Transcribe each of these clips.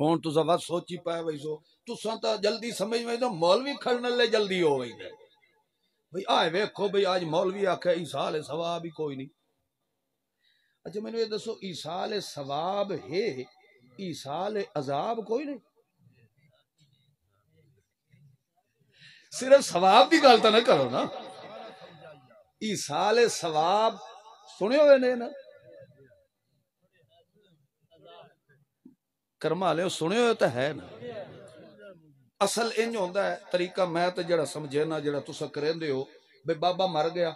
हूँ तुसा बस सोची पाए वही सो तुसा तो जल्दी समझ में तो मौलवी खड़न ले जल्दी हो गई है भाई आए वेखो भाई आज मौलवी आखे ईसाल सवाब ही कोई नहीं अच्छा मैंने ये दसो ईसाल सवाब है ईसाल अजाब कोई नहीं सिर्फ़ सवाब की गल तो ना करो ना ईसाल सवाब सुने हुए ने ना ਕਰਮਾ ਲਿਓ ਸੁਣੇ ਤਾਂ ਹੈ ਨਾ। ਅਸਲ ਇੰਜ ਹੁੰਦਾ ਹੈ, ਤਰੀਕਾ ਮੈਂ ਤੇ ਜਿਹੜਾ ਸਮਝੇ ਨਾ, ਜਿਹੜਾ ਤੁਸੀਂ ਕਰਿੰਦੇ ਹੋ ਬਈ ਬਾਬਾ ਮਰ ਗਿਆ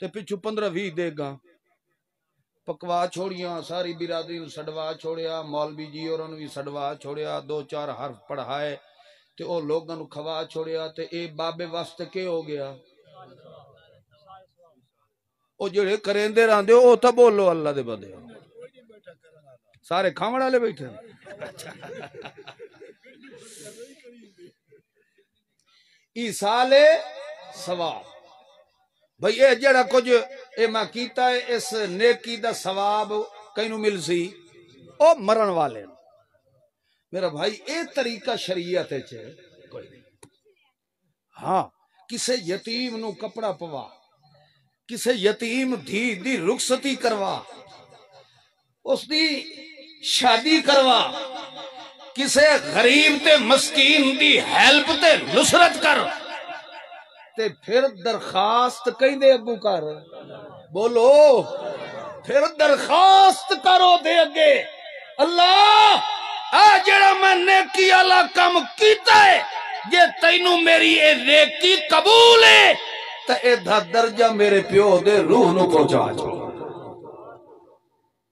ਤੇ ਪਿੱਛੋਂ 15 20 ਦੇਗਾ ਪਕਵਾ ਛੋੜੀਆਂ, ਸਾਰੀ ਬਿਰਾਦਰੀ ਨੂੰ ਛਡਵਾ ਛੋੜਿਆ, ਮੌਲਵੀ ਜੀ ਹੋਰਾਂ ਨੂੰ ਵੀ ਛਡਵਾ ਛੋੜਿਆ, ਦੋ ਚਾਰ ਹਰਫ ਪੜਾਏ ਤੇ ਉਹ ਲੋਕਾਂ ਨੂੰ ਖਵਾ ਛੋੜਿਆ ਤੇ ਇਹ ਬਾਬੇ ਵਾਸਤੇ ਕੀ ਹੋ ਗਿਆ? ਉਹ ਜਿਹੜੇ ਕਰੇਂਦੇ ਰਹਿੰਦੇ ਉਹ ਤਾਂ ਬੋਲੋ, ਅੱਲਾ ਦੇ ਬੰਦੇ सारे खावण वाले बैठे ईसाले सवाब भाई, ये जरा कुछ ये मैं किया इस नेकी का सवाब कहीं मिल सी? ओ मरण वाले मेरा भाई ये तरीका शरीयत कोई नहीं। हाँ किसे यतीम नु कपड़ा पवा, किसे यतीम धी दी रुखसती करवा उसकी शादी करवा। किसे गरीब ते मस्कीन दी हेल्प ते नुसरत कर। ते फिर दरखास्त कहीं दे अगू कर। बोलो, फिर दरखास्त करो दे अगे अल्लाह, आ जड़ा मैं नेकी आला काम कीता है, जे तैनू मेरी ए नेकी कबूल है तो एदा दर्जा मेरे प्यो दे रूह नु पहुँचा। दो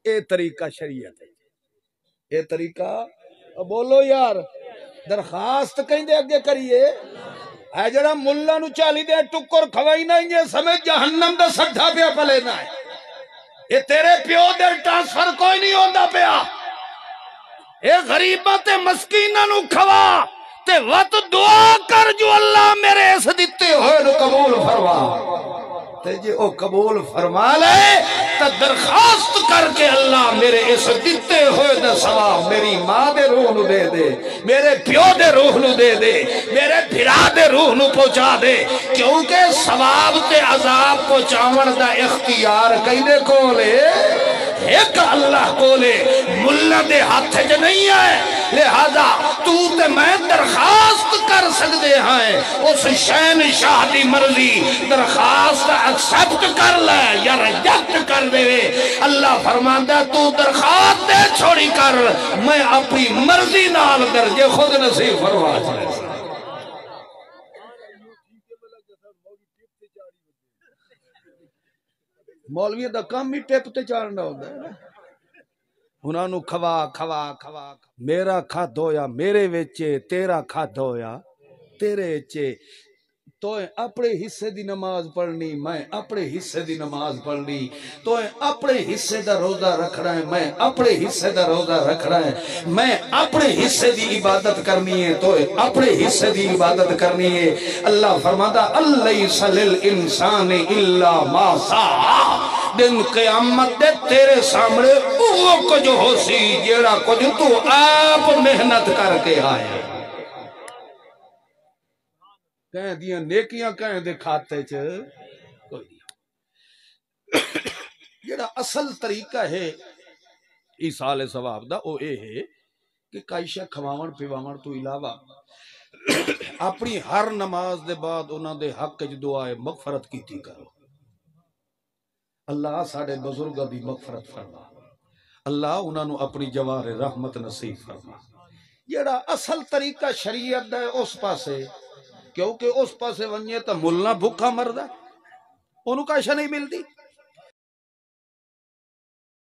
ए तरीका शरीयत है। ये तरीका। बोलो यार, दरखास्त कहीं दे अगे करिए। है जरा मुल्ला नु चाली दे टुकर खवाई ना ये समय जहन्नम दा सट्ठा पिया पले ना है ये तेरे प्यो दे ट्रांसफ़र कोई नहीं होंदा पिया। ए गरीबा ते मस्कीना नु खवा, ते वत दुआ कर जो अल्लाह मेरे इस दिते होए नु कबूल फरवा ते जे, ओ कबूल फरमा ले। तो दरखास्त करके अल्लाह मेरे इस दिते हुए दा सवाब मेरी माँ दे रूह नु दे दे, मेरे प्यो दे रूह नु दे दे, मेरे भिरा दे रूह नु पहुँचा दे। क्योंकि सवाब ते अजाब पहुंचावन दा इख्तियार कहदे कोल है। एक अल्लाह कोले मुल्ला दे हाथ च नहीं है। लिहाजा तू ते मैं दरखास्त कर सकते हैं। उस शैन शाह की मर्ज़ी, दरखास्त एक्सेप्ट कर ले या रिजेक्ट कर दे। अल्लाह फरमांदा, तू दरखास्त छोड़ी कर। मैं अपनी मर्ज़ी नाल दर्जे खुद नसीब फरमा मौलवी का काम ही टिप चाड़ना होता है ਉਹਨਾਂ खवा खवा ਖਵਾ ਖਵਾ ਮੇਰਾ या मेरे ਮੇਰੇ तेरा ਤੇਰਾ ਖਾਦ ਹੋਇਆ ਤੇਰੇ ਵਿੱਚ तो अपने हिस्से की नमाज़ पढ़नी, मैं अपने हिस्से की नमाज़ पढ़नी। तो अपने हिस्से का रोजा रखना है, मैं अपने हिस्से का रोजा रखना है। मैं अपने हिस्से की इबादत करनी है तो अपने हिस्से की इबादत करनी है। अल्लाह फरमाता अल्लाह सलिल इंसान इल्ला मासा दिन कयामत दे तेरे सामने वो कुछ हो सी जेड़ा कुछ तू आप मेहनत करके आया। कह दिया नेकियाँ कह दे खाते च। कोई जेड़ा असल तरीका है ईसाल सवाब दा, ओ ए है कि कायशा खवावन पिवावन तो इलावा अपनी हर नमाज़ दे बाद उन्हां दे हक च दुआए मगफरत कीती करो। अल्लाह साढ़े बुज़ुर्गों की मफरत फरमा। अल्लाह उन्होंने अपनी जवार रहमत नसीब फरमा। जरा असल तरीका शरीयत है, उस पास। क्योंकि उस पास वने तो मुलना भुखा मरदा ओनू काशा नहीं मिलती